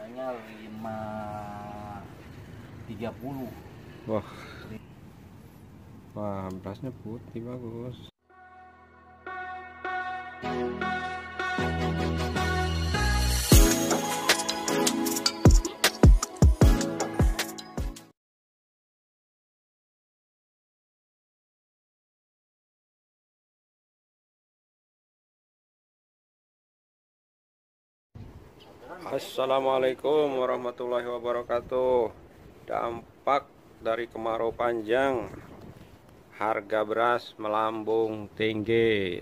biasanya 5 30 Wah. Wah, berasnya putih bagus. Assalamualaikum warahmatullahi wabarakatuh. Dampak dari kemarau panjang Harga beras melambung tinggi.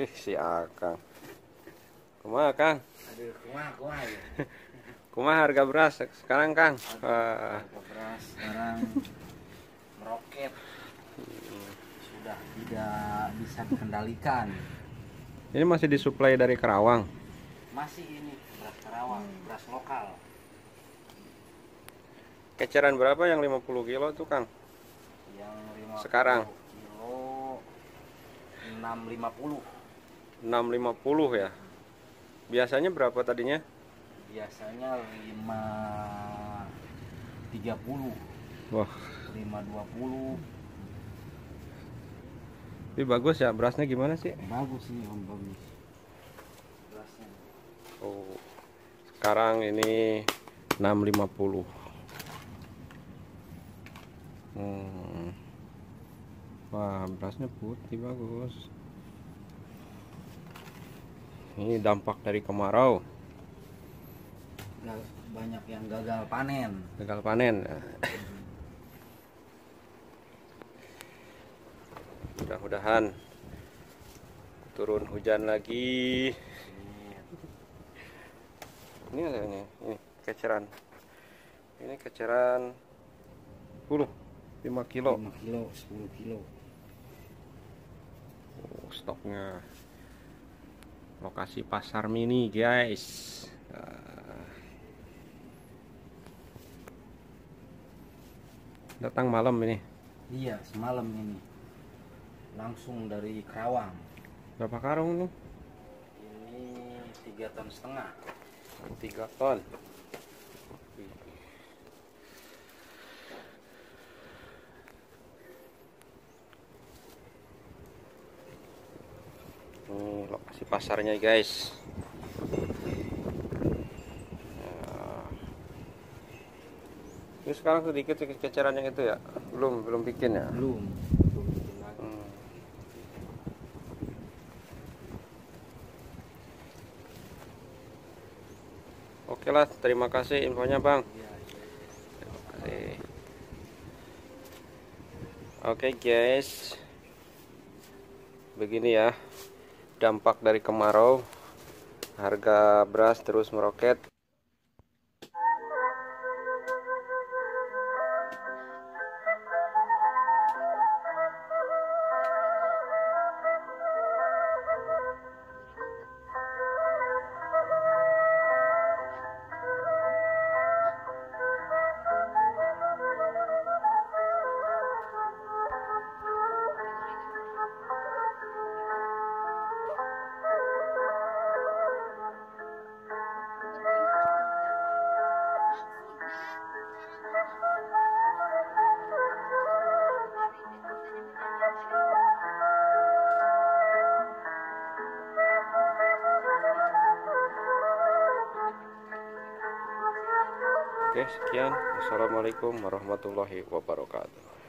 Ih si Akang. Kumaha Kang? aduh kumaha ya. Kumaha harga beras sekarang Kang? Aduh, harga beras sekarang. Meroket sudah tidak bisa dikendalikan. Ini masih disuplai dari Kerawang? Masih ini beras Karawang beras lokal. Keceran berapa? Yang 50 kilo tuh Kang? yang 50 Sekarang? kilo 650 650 ya? Biasanya berapa tadinya? biasanya 5 30 Wah. 520 Tapi bagus ya berasnya gimana sih? bagus ini om bagus berasnya Oh, sekarang ini 650. Hmm. Wah, berasnya putih bagus. Ini dampak dari kemarau, banyak yang gagal panen gagal panen. Mudah-mudahan turun hujan lagi. Ini ada ini, ini keceran. Ini keceran 10 5 kilo. 5 kilo 10 kilo Oh, stoknya lokasi pasar mini guys Ah. datang malam ini iya semalam ini langsung dari Kerawang. Berapa karung nih ini tiga ton setengah. Tiga ton. Ini lokasi pasarnya guys. Ya. ini sekarang sedikit keceran yang itu ya? Belum belum bikin ya? Belum belum bikin lagi Hmm. Oke lah, terima kasih infonya bang. Oke guys, begini ya dampak dari kemarau. Harga beras terus meroket. Oke, sekian. Assalamualaikum warahmatullahi wabarakatuh.